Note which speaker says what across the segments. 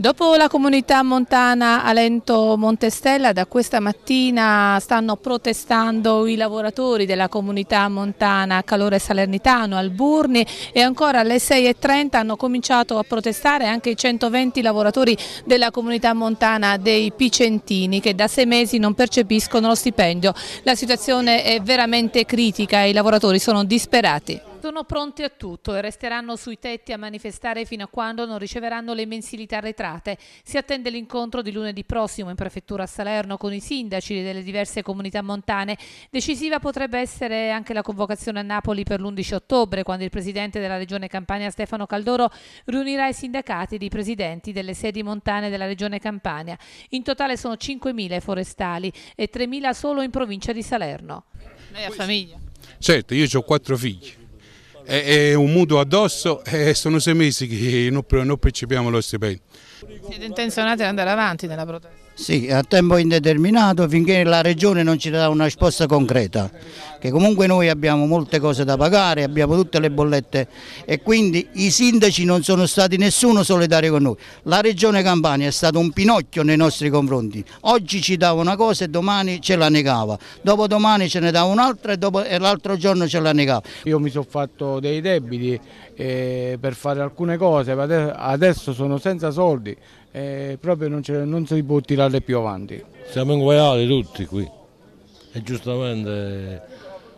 Speaker 1: Dopo la comunità montana Alento Montestella, da questa mattina stanno protestando i lavoratori della comunità montana Calore Salernitano, Alburni e ancora alle 6.30 hanno cominciato a protestare anche i 120 lavoratori della comunità montana dei Picentini che da sei mesi non percepiscono lo stipendio. La situazione è veramente critica e i lavoratori sono disperati. Sono pronti a tutto e resteranno sui tetti a manifestare fino a quando non riceveranno le mensilità arretrate. Si attende l'incontro di lunedì prossimo in prefettura a Salerno con i sindaci delle diverse comunità montane. Decisiva potrebbe essere anche la convocazione a Napoli per l'11 ottobre, quando il presidente della regione Campania Stefano Caldoro riunirà i sindacati ed i presidenti delle sedi montane della regione Campania. In totale sono 5.000 forestali e 3.000 solo in provincia di Salerno.
Speaker 2: Lei ha famiglia?
Speaker 3: Certo, io ho quattro figli e un mutuo addosso e sono sei mesi che non, non percepiamo lo stipendio.
Speaker 1: Siete intenzionati ad andare avanti nella protesta?
Speaker 4: Sì, a tempo indeterminato finché la Regione non ci dà una risposta concreta, che comunque noi abbiamo molte cose da pagare, abbiamo tutte le bollette e quindi i sindaci non sono stati nessuno solidario con noi. La Regione Campania è stato un pinocchio nei nostri confronti, oggi ci dava una cosa e domani ce la negava, dopodomani ce ne dava un'altra e, e l'altro giorno ce la negava.
Speaker 5: Io mi sono fatto dei debiti eh, per fare alcune cose, adesso sono senza soldi e proprio non, non si può tirare più avanti.
Speaker 6: Siamo inguaiati tutti qui e giustamente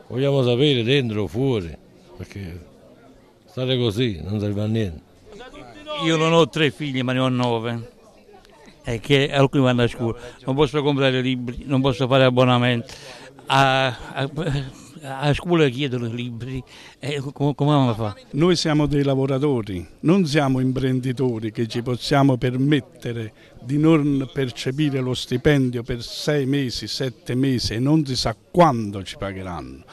Speaker 6: vogliamo sapere dentro o fuori perché stare così non serve a niente.
Speaker 7: Io non ho tre figli ma ne ho nove e che alcuni vanno a scuola, non posso comprare libri, non posso fare abbonamenti. A, a, a scuola chiedono libri, eh, come, come fa?
Speaker 8: Noi siamo dei lavoratori, non siamo imprenditori che ci possiamo permettere di non percepire lo stipendio per sei mesi, sette mesi e non si sa quando ci pagheranno.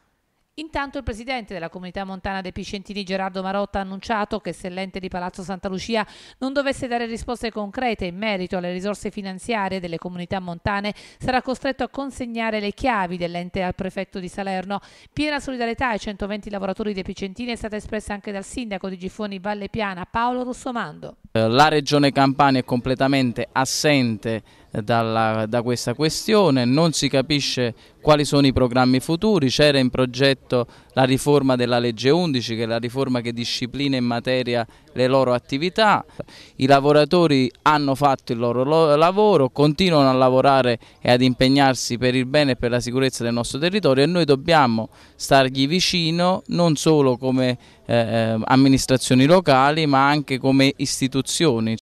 Speaker 1: Intanto il presidente della comunità montana dei Picentini Gerardo Marotta ha annunciato che se l'ente di Palazzo Santa Lucia non dovesse dare risposte concrete in merito alle risorse finanziarie delle comunità montane sarà costretto a consegnare le chiavi dell'ente al prefetto di Salerno. Piena solidarietà ai 120 lavoratori dei Picentini è stata espressa anche dal sindaco di Giffoni Valle Piana Paolo Russomando.
Speaker 9: La regione Campania è completamente assente dalla, da questa questione, non si capisce quali sono i programmi futuri, c'era in progetto la riforma della legge 11 che è la riforma che disciplina in materia le loro attività, i lavoratori hanno fatto il loro lavoro, continuano a lavorare e ad impegnarsi per il bene e per la sicurezza del nostro territorio e noi dobbiamo stargli vicino non solo come eh, eh amministrazioni locali ma anche come istituzioni.